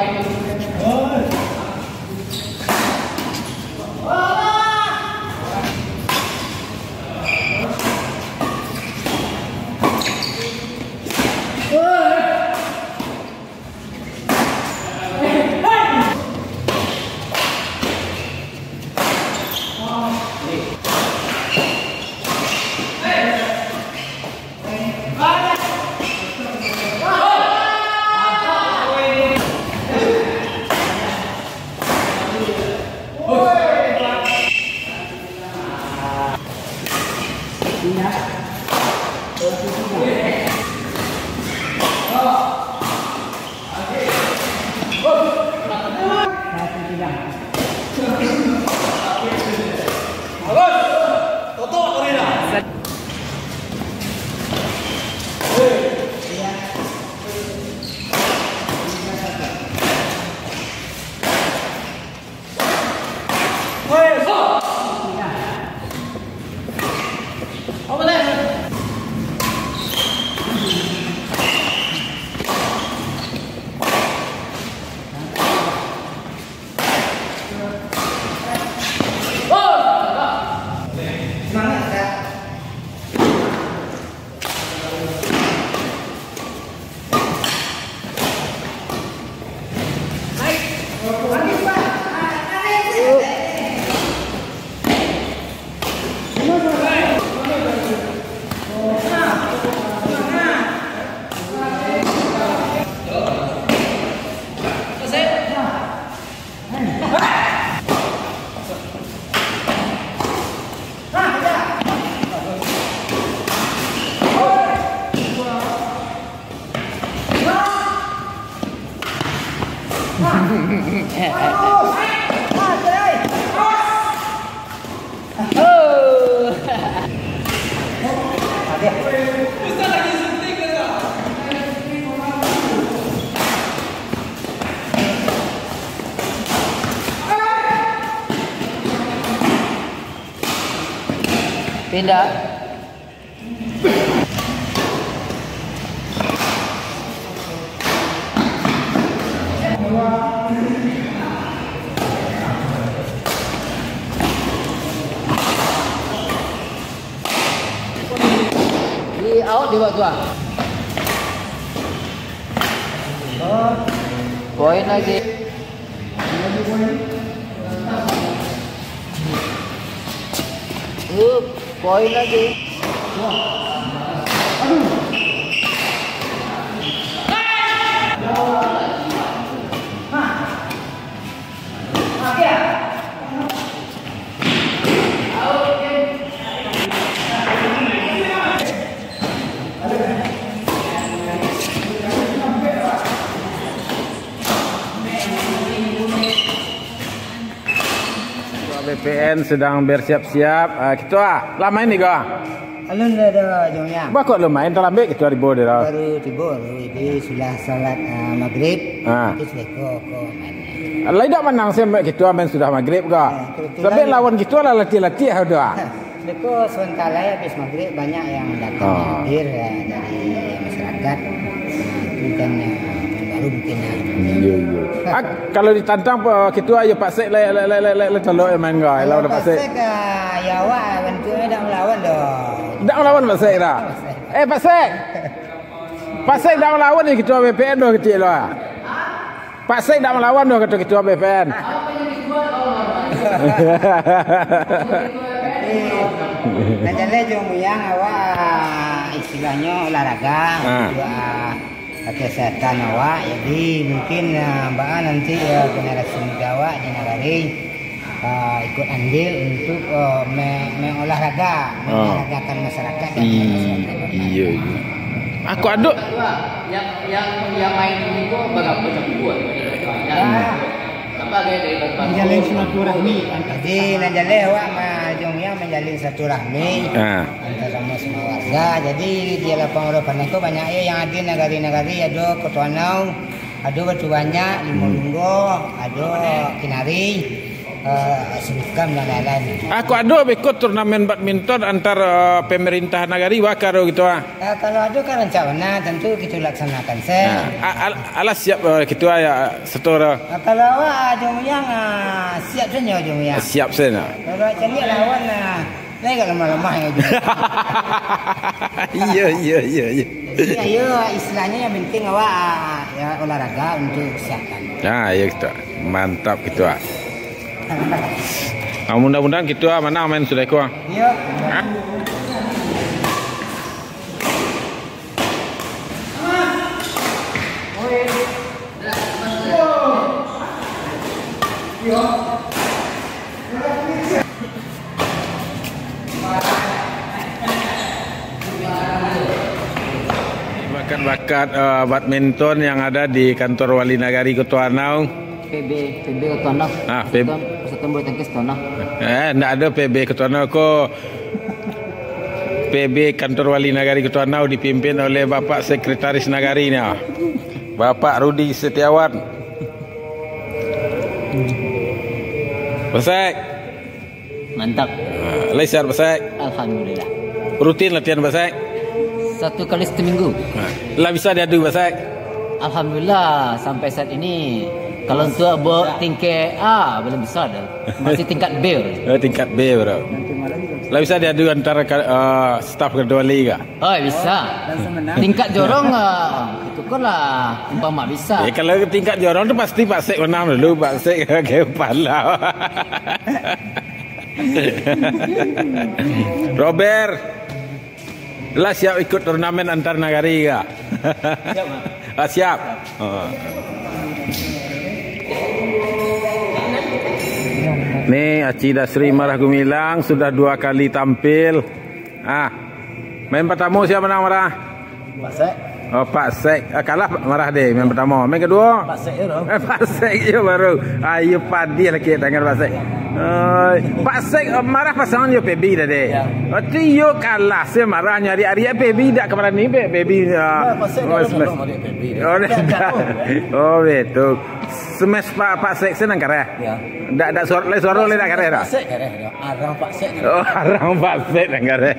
fighting Players up! Pin đã. đi áo đi vào cửa. Coi nói gì? Ướp. कोयला के Oh! BPN sedang bersiap-siap. Uh, ketua, lama ini kau? Alun dah dah jomnya. Bah kok lu main dalam beg ketua ribu dia. Baru tiba jadi sudah salat uh, maghrib. Ah. Itu sudah ko ko main. Lai dak menang mek ketua main sudah maghrib kebetulan- Sebab lawan ketua lah latih-latih dah. Leko sebentar habis maghrib banyak yang datang Ah. hadir uh, dari masyarakat. Itu kan uh, yang baru mungkin. Uh, Iya iya. Ah, kalau ditantang apa ketua ya Pak Sek le le le le le, le tolok main kau. Lawan Pak Sek. Pasal ke ya awak bentuknya dah melawan dah. Dak lawan Pak Sek dah. Eh Pak Sek. Pak Sek dak melawan ni ketua BPN dah kecil lah. Pak Sek dak melawan dah kata ketua BPN. Nah jadi jom yang awak istilahnya olahraga Ah. Uh, kesehatan awak jadi mungkin uh, mbak An nanti uh, generasi muda awak di negari uh, ikut andil untuk uh, me, mengolahraga mengolahragakan masyarakat dan masyarakat Iya iya. Aku aduk Yang yang yang main ini kok berapa jam buat? Sebagai dari menjalin silaturahmi jadi nah jadi awak mah menjalin silaturahmi Ah. antara sama semua warga. Jadi di lapang Eropa itu banyak ya yang ada negari-negari ada Kotoanau, ada batu banyak, Limo Lunggo, ada Kinari, uh, Sebutkan dan lain-lain. Aku ada ikut turnamen badminton antara pemerintah negari wakar gitu ah. Uh, kalau ada kan rencana tentu kita laksanakan saya. Nah, al alas siap uh, ketua ya setora Uh, kalau awak ada yang uh, siap saja ada yang. siap saya. Kalau cari lawan uh, lain kalau lemah-lemah ya. Iya iya iya iya. Ya, ya istilahnya yang penting awak uh, ya, olahraga untuk kesehatan. Nah, ya ketua. Mantap ketua. Ah, Nah, mudah-mudahan gitu ah mana main sudah ah. Iya. Bakat-bakat uh, badminton yang ada di kantor Wali Nagari Kutuanau PB, PB Ketua Nau. Ah, PB. Persatuan Bulu Tangkis Ketuanau. Eh, enggak ada PB Ketuanau kok. PB Kantor Wali Nagari Ketuanau dipimpin oleh Bapak Sekretaris Nagarinya. Bapak Rudi Setiawan. Besek. Mantap. Uh, Lesar Besek. Alhamdulillah. Rutin latihan Besek. Satu kali seminggu. Uh, lah bisa diadu Besek. Alhamdulillah sampai saat ini kalau untuk buat tingkat A belum bisa dah. Masih tingkat B. Oh, tingkat B bro. Lah bisa diadu antara uh, staf kedua liga. Oh bisa. Tingkat jorong uh, itu kan lah umpama bisa. Ya kalau tingkat jorong tu pasti Pak Sek menang dulu Pak Sek ke kepala. Robert. Lah siap ikut turnamen antar negari ga? Siap, Mak. ah, siap. Oh. Nih Aci Dasri Marah Gumilang sudah dua kali tampil. Ah, main pertama siapa menang Marah? Pak Sek. Oh Pak Sek ah, kalah Marah deh main pertama. Main kedua? Pak Sek ya Eh Pak Sek ya baru. Ayo padi lagi tangan Pak Sek. Oh, Pak Sek oh, marah pasangan yo Pebi dah deh. Ya. Oh tio kalah saya marah nyari hari Pebi dak kemarin ni Pebi dia. Oh, Dah dah. jauh. Oh betul. Semes Pak Pak Sek senang kare. Ya. Dak dak suara le suara le dak kare dah. Sek kare dia. Arang Pak Sek. Oh, arang Pak Sek dak kare.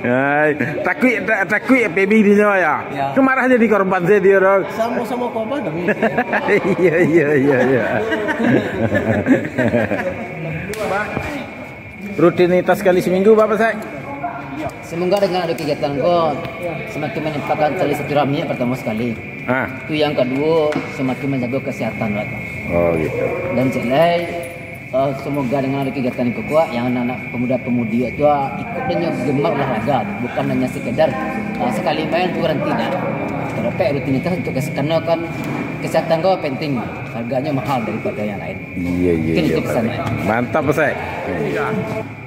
Hai, takui tak- takui Pebi di nyawa ya. Ya. Tu marah jadi korban saya dia. Sama-sama korban demi. Iya iya iya iya. Rutinitas kali seminggu Bapak saya. Semoga dengan ada kegiatan kau semakin menyempatkan tali silaturahmi pertama sekali. Ah, Itu yang kedua semakin menjaga kesehatan Pak. oh gitu. Dan celai uh, semoga dengan ada kegiatan yang kuat yang anak-anak pemuda-pemudi itu uh, ikut dan yang gemar olahraga bukan hanya sekedar uh, sekali main tu berhenti dah. Tetapi rutinitas untuk karena kan kesehatan kau penting harganya mahal daripada yang lain. Iya iya Mungkin iya. itu pesan. Pak. Mantap Pak saya.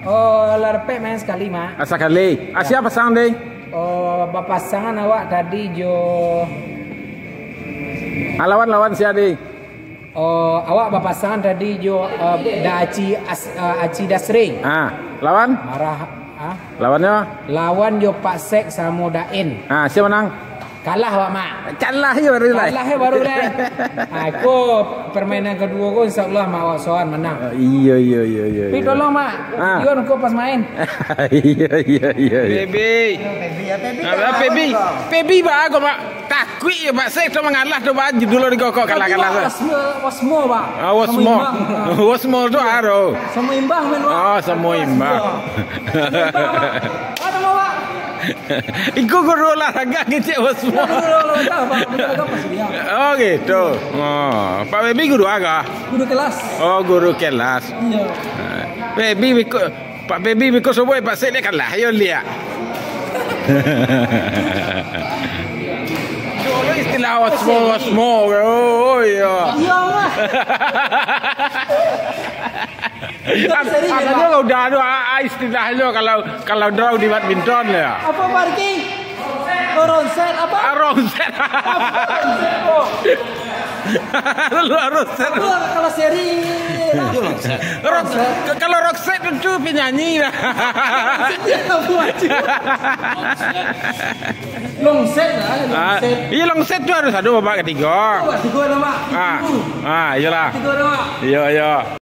Oh, larpe main sekali, Mak. Asa kali. Ah, siapa pasang deh? Oh, pasangan awak tadi jo Ah, lawan siapa deh? Oh, awak pasangan tadi jo uh, da Aci as, uh, Aci Dasri. Ah, lawan? Marah ah. Lawannya? Lawan jo Pak Sek sama Dain. Ah, siapa menang? Kalah awak, Mak. Kalah ya baru lah. Kalah ya baru deh. Aku permainan kedua ko insyaallah mak awak soan menang. Ah, Iya iya iya iya. Tapi iya. tolong, Mak. Ah. Ko pas main. Iya iya iya. Baby. Pebi ya Pebi. Ah, Pebi. Pebi ba aku mak takui ya Pak Sek tu mengalah tu baju dulu di kokok kalah-kalah. Wasmo, wasmo, Pak. Ah, wasmo. Wasmo tu aro. Semua imbang men, Pak. Oh, semua imbang. Ada mau, Pak. Iku guru olahraga gitu wasmo. Oh gitu. Oh, Pak Baby guru aga. Guru kelas. Oh, guru kelas. Iya. Ah, Baby biko Pak Baby biko semua Pak Sek dia kalah yo lihat. Wasmo. Oh iya. Iya, Mas. Katanya kalau udah ada ah, istilahnya kalau kalau draw di badminton ya. Apa parking? Ronset apa? Ah, Rongset. Lu harus Apa kalau seri? Rock, kalau Rockset itu penyanyi lah. Longset lah, Ah. Iya longset itu harus ada babak ketiga. Tiga nama. Ah, ah, iyalah. Tiga nama. Iya, iya.